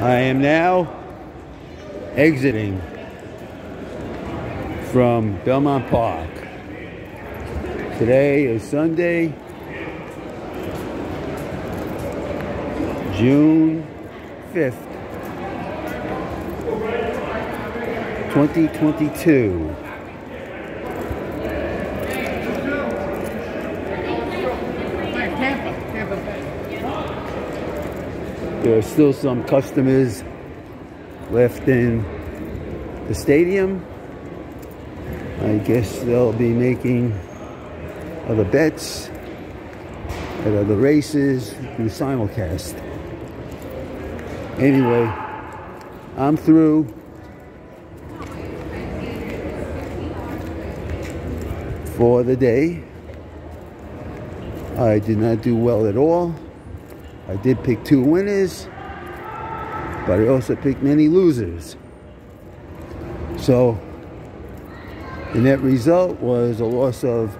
I am now exiting from Belmont Park. Today is Sunday, June 5th, 2022. There are still some customers left in the stadium. I guess they'll be making other bets at other races through simulcast. Anyway, I'm through. For the day. I did not do well at all. I did pick two winners, but I also picked many losers. So the net result was a loss of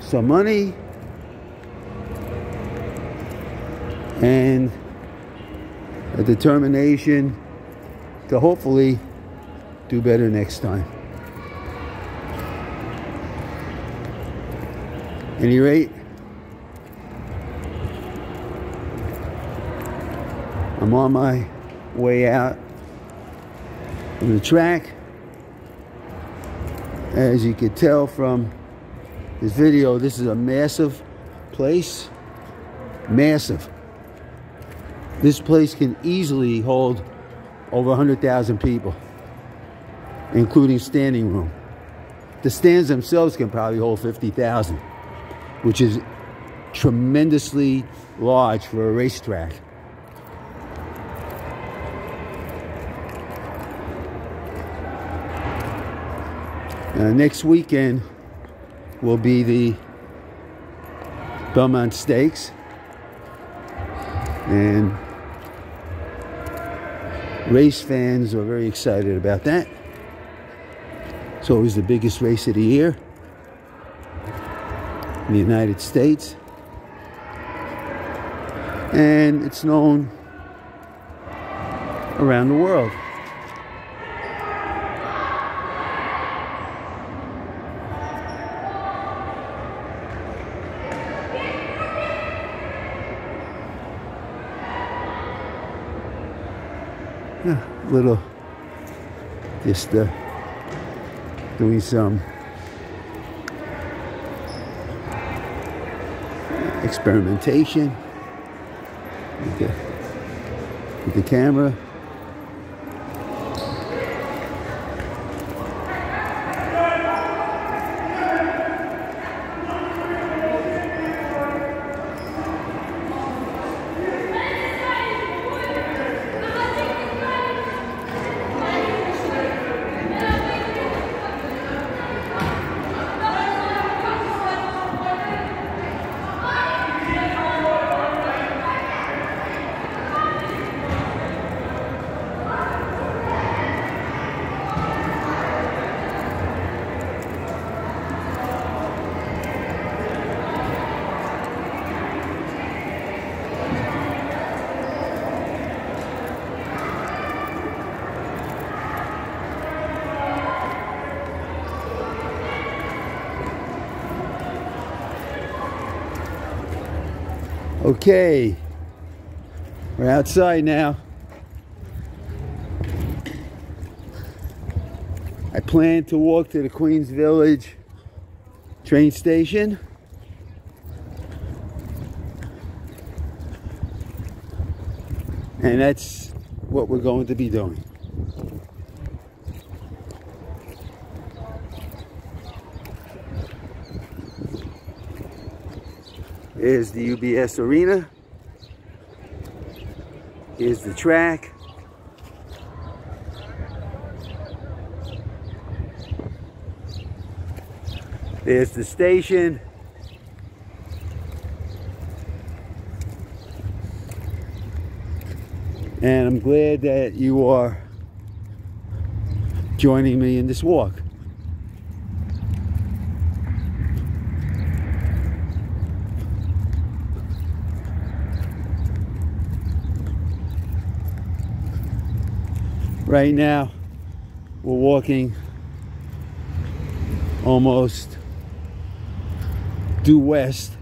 some money and a determination to hopefully do better next time. Any rate, I'm on my way out on the track. As you can tell from this video, this is a massive place. Massive. This place can easily hold over 100,000 people, including standing room. The stands themselves can probably hold 50,000, which is tremendously large for a racetrack. Uh, next weekend will be the Belmont Stakes. And race fans are very excited about that. It's always the biggest race of the year in the United States. And it's known around the world. yeah, little just uh, doing some experimentation with the, with the camera Okay, we're outside now. I plan to walk to the Queens Village train station. And that's what we're going to be doing. Here's the UBS Arena. Here's the track. There's the station. And I'm glad that you are joining me in this walk. Right now, we're walking almost due west.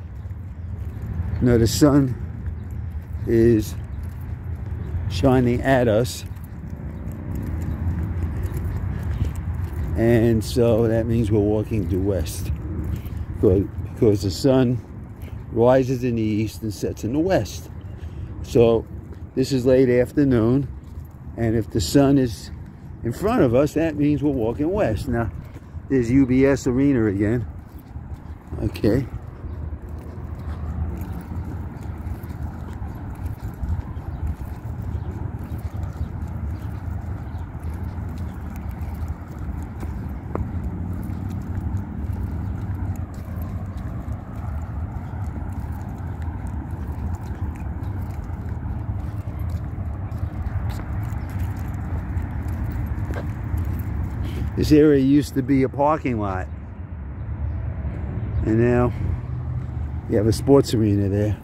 Now the sun is shining at us. And so that means we're walking due west. Because the sun rises in the east and sets in the west. So this is late afternoon. And if the sun is in front of us, that means we're walking west. Now, there's UBS Arena again. Okay. This area used to be a parking lot. And now you have a sports arena there.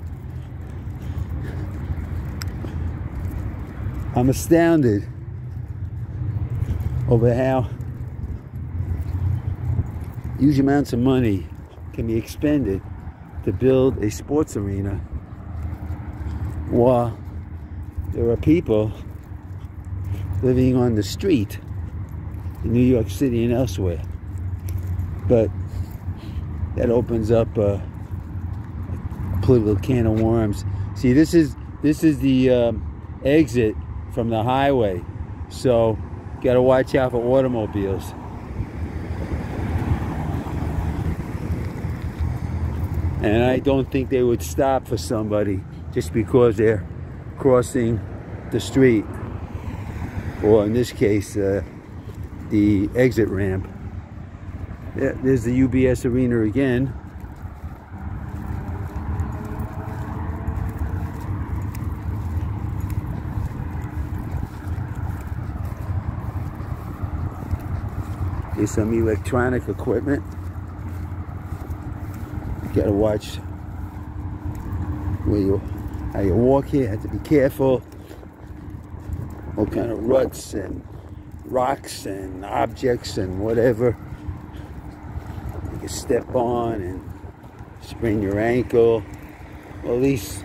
I'm astounded over how huge amounts of money can be expended to build a sports arena while there are people living on the street in New York City and elsewhere. But that opens up a, a political can of worms. See, this is this is the um, exit from the highway, so got to watch out for automobiles. And I don't think they would stop for somebody just because they're crossing the street, or in this case, uh, the exit ramp. There's the UBS Arena again. There's some electronic equipment. You gotta watch where you how you walk here, have to be careful. All kind of ruts and rocks and objects and whatever you can step on and sprain your ankle or at least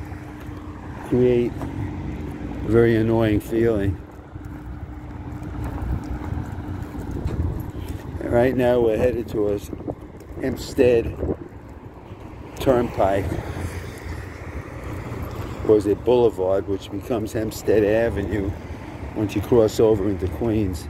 create a very annoying feeling and right now we're headed towards Hempstead Turnpike is it Boulevard which becomes Hempstead Avenue once you cross over into Queens.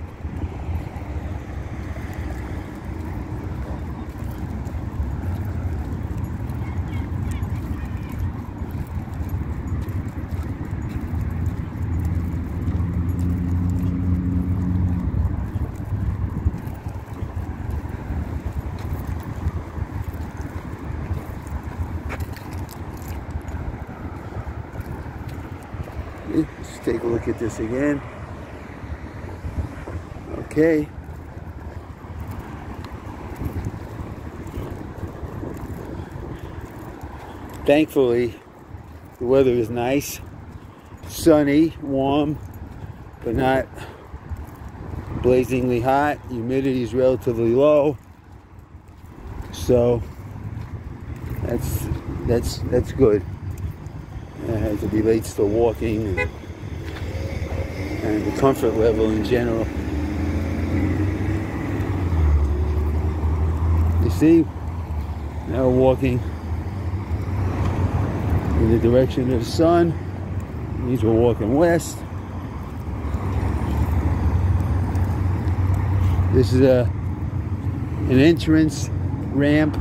Let's take a look at this again. Okay. Thankfully, the weather is nice, sunny, warm, but not blazingly hot. Humidity is relatively low. So that's that's that's good it relates to walking and, the comfort level in general. You see, now we're walking in the direction of the sun. These were walking west. This is a an entrance ramp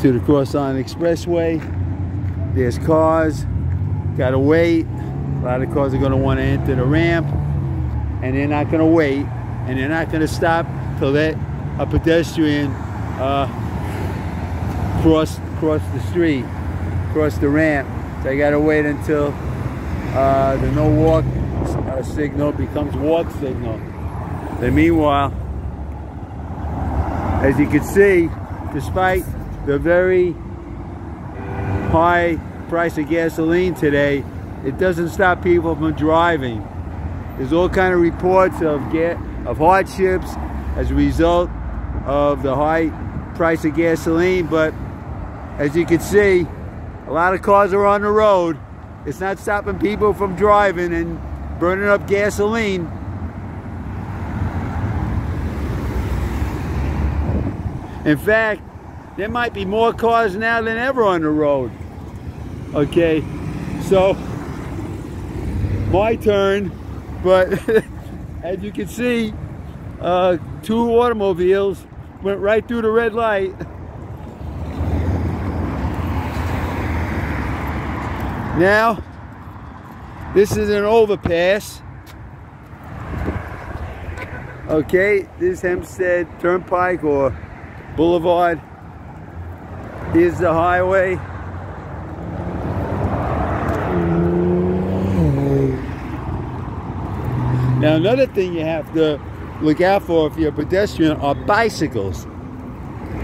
to the Cross Island Expressway. There's cars, gotta wait. A lot of cars are gonna wanna enter the ramp and they're not gonna wait and they're not gonna stop to let a pedestrian uh, cross, cross the street, cross the ramp. So I gotta wait until uh, the no walk uh, signal becomes walk signal. And meanwhile, as you can see, despite the very high price of gasoline today, it doesn't stop people from driving. there's all kind of reports of get of hardships as a result of the high price of gasoline. But as you can see, a lot of cars are on the road. It's not stopping people from driving and burning up gasoline. In fact, there might be more cars now than ever on the road. Okay, so my turn, but as you can see, uh, two automobiles went right through the red light. Now, this is an overpass. Okay, this Hempstead Turnpike or Boulevard. Here's the highway. Now another thing you have to look out for if you're a pedestrian are bicycles.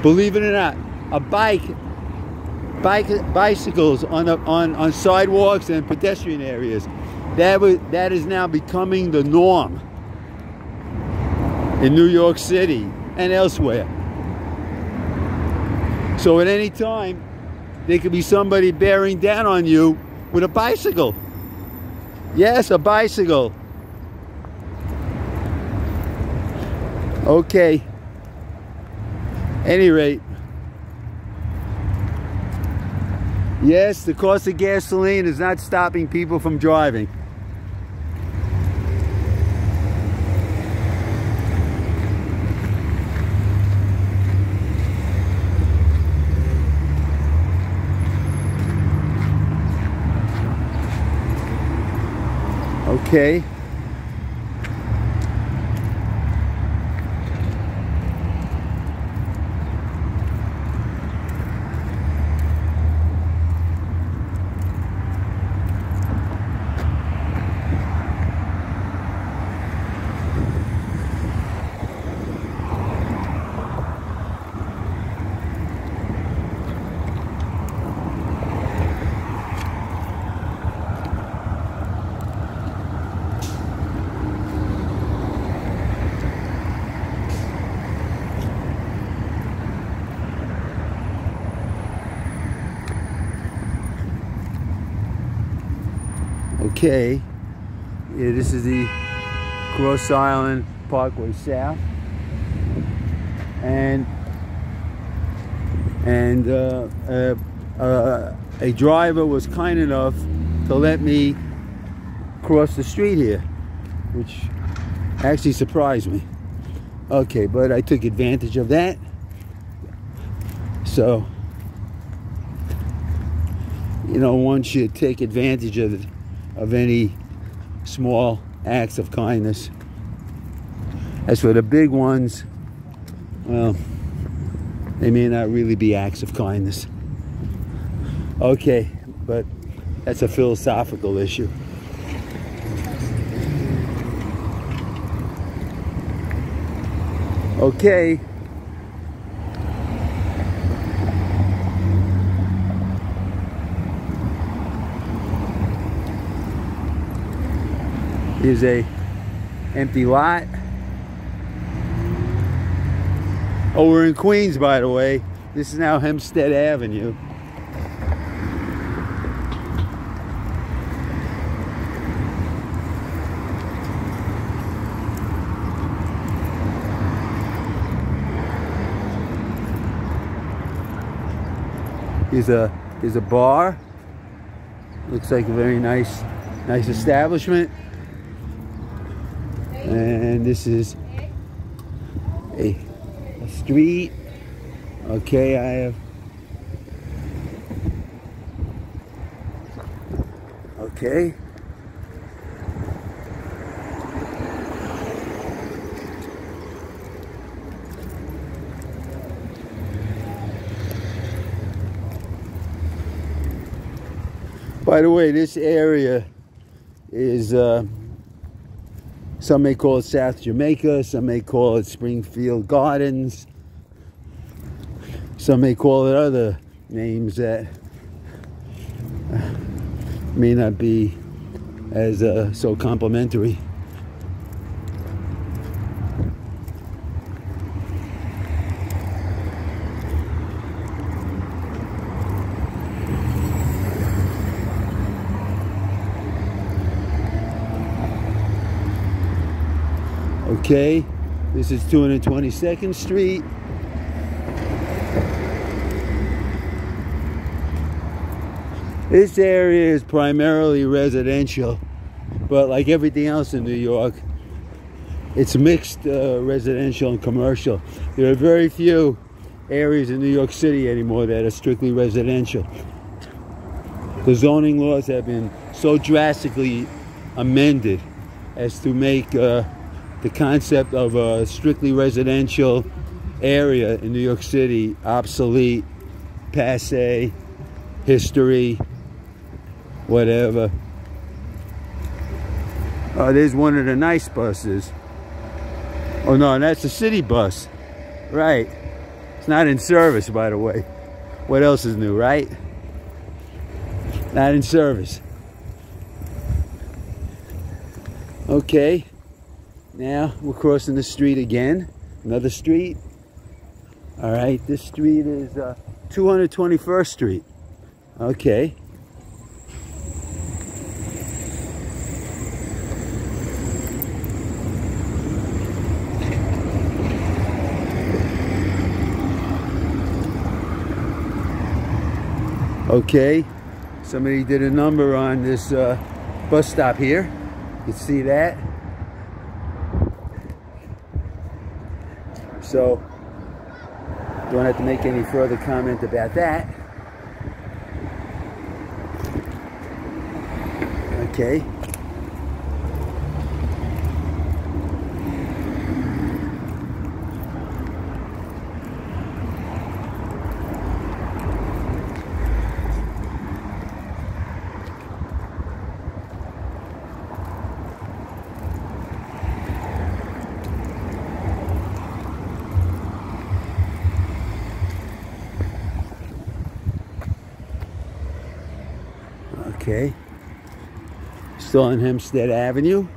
Believe it or not, a bike, bike bicycles on, a, on, on sidewalks and pedestrian areas. That, was, that is now becoming the norm in New York City and elsewhere. So at any time, there could be somebody bearing down on you with a bicycle. Yes, a bicycle. Okay. Any rate. Yes, the cost of gasoline is not stopping people from driving. Okay. Okay, yeah, this is the Cross Island Parkway South, and and uh, uh, uh, a driver was kind enough to let me cross the street here, which actually surprised me. Okay, but I took advantage of that. So, you know, one should take advantage of of any small acts of kindness. As for the big ones, well, they may not really be acts of kindness. Okay, but that's a philosophical issue. Okay. Is a empty lot. Oh, we're in Queens, by the way. This is now Hempstead Avenue. is a here's a bar. Looks like a very nice nice establishment. And this is a, a street. Okay, I have Okay. By the way, this area is uh, some may call it South Jamaica, some may call it Springfield Gardens, some may call it other names that may not be as uh, so complimentary Okay, this is 222nd Street. This area is primarily residential, but like everything else in New York, it's mixed uh, residential and commercial. There are very few areas in New York City anymore that are strictly residential. The zoning laws have been so drastically amended as to make uh, the concept of a strictly residential area in New York City obsolete, passe, history, whatever. Oh, there's one of the nice buses. Oh no, that's a city bus. Right. It's not in service, by the way. What else is new, right? Not in service. Okay. Now we're crossing the street again. Another street. All right, this street is uh, 221st Street. Okay. Okay, somebody did a number on this uh, bus stop here. You see that. So, don't have to make any further comment about that. Okay. Okay. Still on Hempstead Avenue.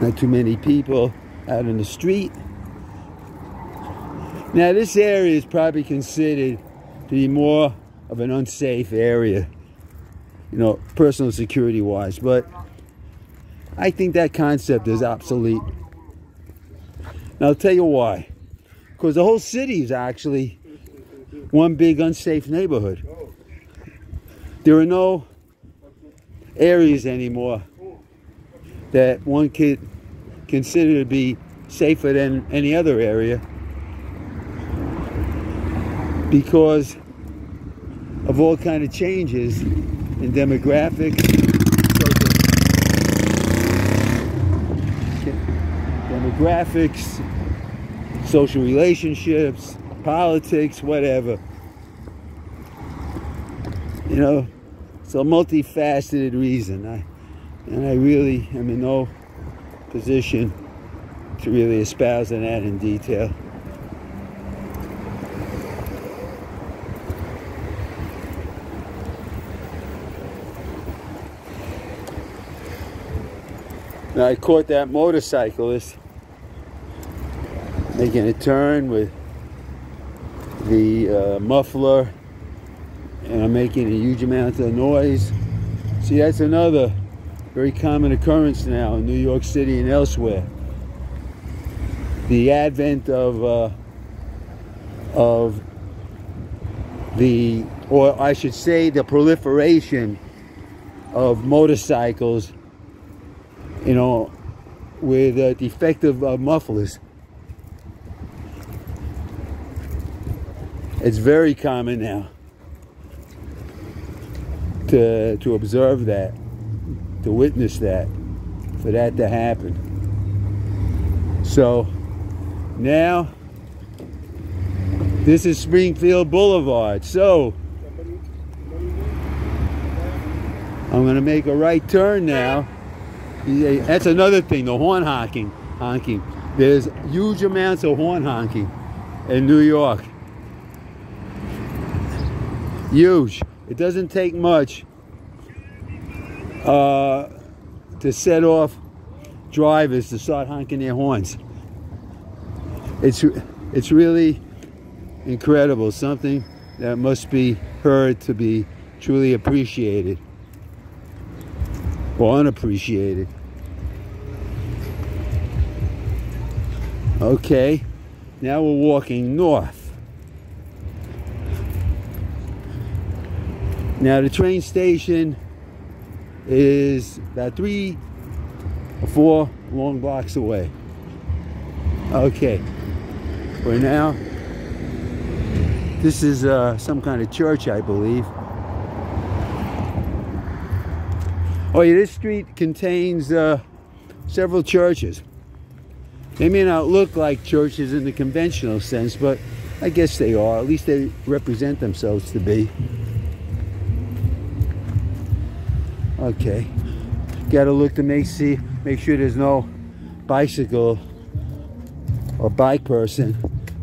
Not too many people out in the street. Now this area is probably considered to be more of an unsafe area, you know, personal security wise, but I think that concept is obsolete. Now I'll tell you why. Because the whole city is actually one big unsafe neighborhood. There are no areas anymore that one could consider to be safer than any other area because of all kind of changes in demographics, demographics, social relationships, politics, whatever. You know, it's a multifaceted reason. I, and I really am in no position to really espouse that in detail. Now I caught that motorcyclist making a turn with the uh, muffler and I'm making a huge amount of noise. See, that's another very common occurrence now in New York City and elsewhere. The advent of uh, of the, or I should say, the proliferation of motorcycles, you know, with uh, defective uh, mufflers. It's very common now to, to observe that, to witness that, for that to happen. So now, this is Springfield Boulevard. So, I'm going to make a right turn now. That's another thing, the horn honking. honking. There's huge amounts of horn honking in New York. Huge. It doesn't take much uh, to set off drivers to start honking their horns. It's, it's really incredible, something that must be heard to be truly appreciated or unappreciated. Okay, now we're walking north. Now the train station is about three or four long blocks away. Okay, we're now, this is uh, some kind of church, I believe. Oh yeah, this street contains uh, several churches. They may not look like churches in the conventional sense, but I guess they are. At least they represent themselves to be. Okay. Got to look to make see make sure there's no bicycle or bike person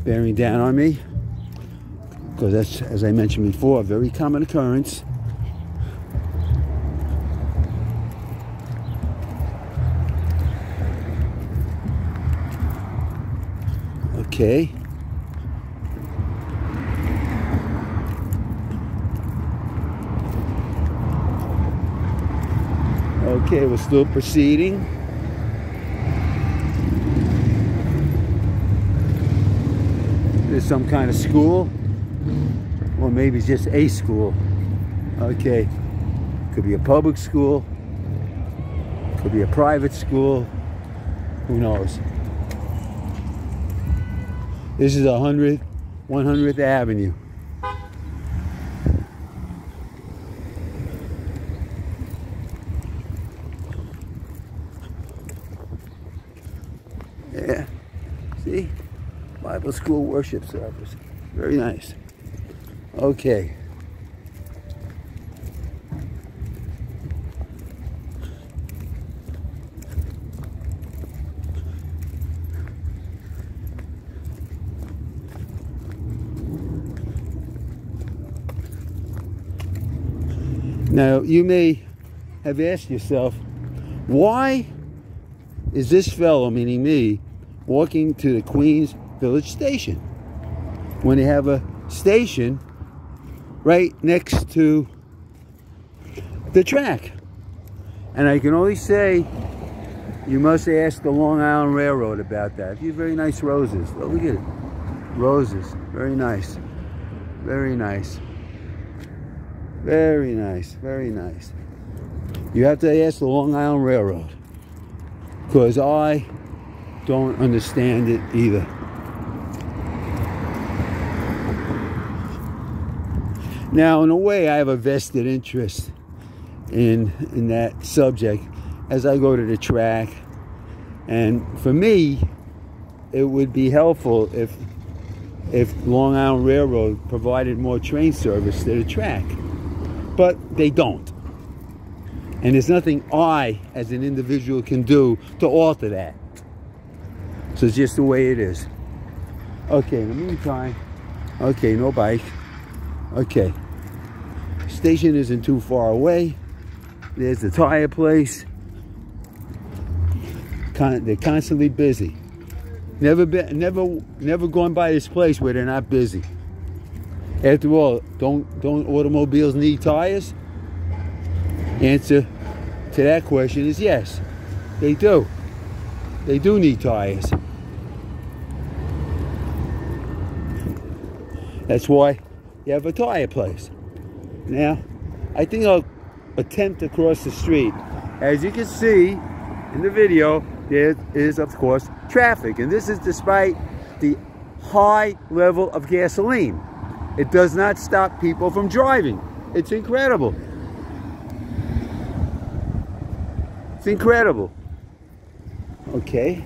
bearing down on me because that's as I mentioned before a very common occurrence. Okay. Okay, we're still proceeding. There's some kind of school, or maybe it's just a school. Okay, could be a public school, could be a private school, who knows. This is 100, 100th Avenue. Yeah. See? Bible school worship service. Very nice. Okay. Now, you may have asked yourself, why is this fellow, meaning me, walking to the Queens Village Station when they have a station right next to the track? And I can only say, you must ask the Long Island Railroad about that. Have very nice roses. Look at it. Roses. Very nice. Very nice. Very nice. Very nice. You have to ask the Long Island Railroad because I don't understand it either. Now, in a way, I have a vested interest in in that subject as I go to the track, and for me, it would be helpful if if Long Island Railroad provided more train service to the track, but they don't. And there's nothing I, as an individual, can do to alter that. So it's just the way it is. Okay, in the meantime, okay, no bike. Okay. Station isn't too far away. There's the tire place. Con they're constantly busy. Never been, never, never gone by this place where they're not busy. After all, don't don't automobiles need tires? Answer to that question is yes, they do. They do need tires. That's why you have a tire place. Now, I think I'll attempt to cross the street. As you can see in the video, there is, of course, traffic. And this is despite the high level of gasoline. It does not stop people from driving. It's incredible. It's incredible. Okay.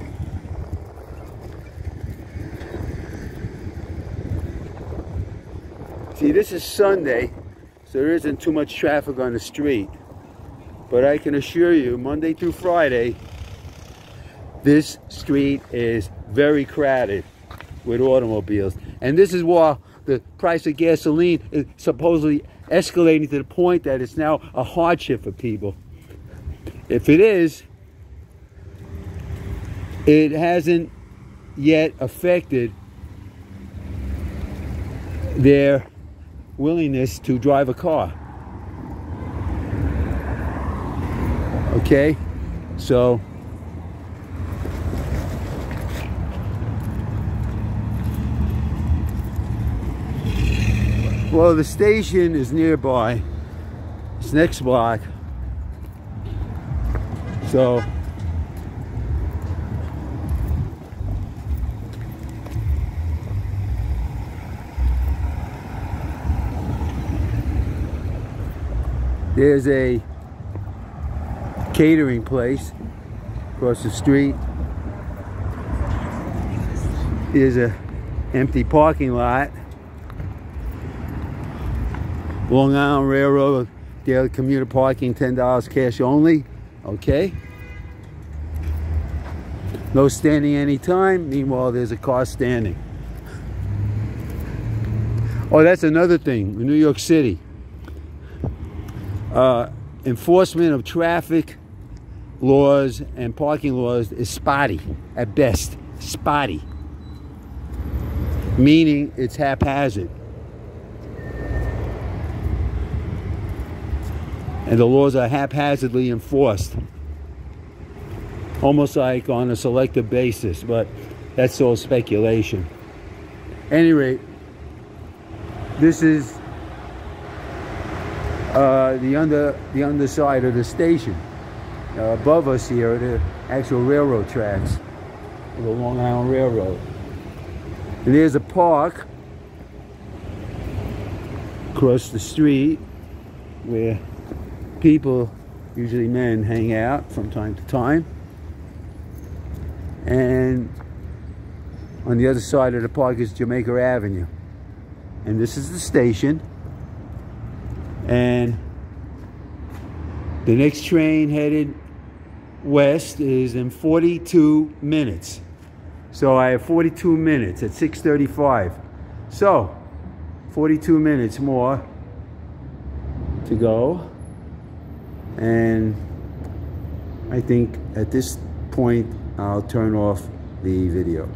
See, this is Sunday, there isn't too much traffic on the street. But I can assure you, Monday through Friday, this street is very crowded with automobiles. And this is why the price of gasoline is supposedly escalating to the point that it's now a hardship for people. If it is, it hasn't yet affected their willingness to drive a car. Okay? So, well, the station is nearby. It's next block. So, there's a catering place across the street. There's a empty parking lot. Long Island Railroad, daily commuter parking, $10 cash only. Okay. No standing anytime. Meanwhile, there's a car standing. Oh, that's another thing in New York City. Uh, enforcement of traffic laws and parking laws is spotty at best. Spotty. Meaning it's haphazard. And the laws are haphazardly enforced. Almost like on a selective basis, but that's all speculation. any rate, this is uh, the under the underside of the station. Uh, above us here are the actual railroad tracks, the Long Island Railroad. And there's a park across the street where people, usually men, hang out from time to time. And on the other side of the park is Jamaica Avenue. And this is the station. And the next train headed west is in 42 minutes. So I have 42 minutes at 6.35. So, 42 minutes more to go. And I think at this point, I'll turn off the video.